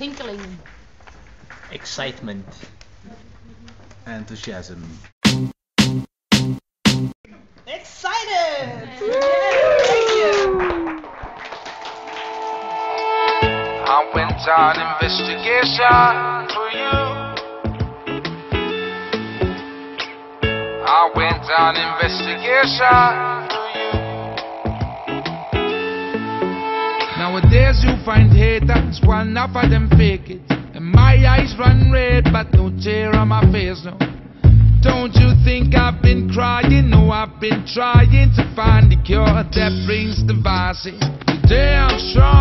tinkling. Excitement. Enthusiasm. Excited! I went on investigation for you. I went on investigation Nowadays you find haters, one enough of them fake it. And my eyes run red, but no tear on my face, no. Don't you think I've been crying? No, I've been trying to find the cure that brings the vices. Today I'm strong,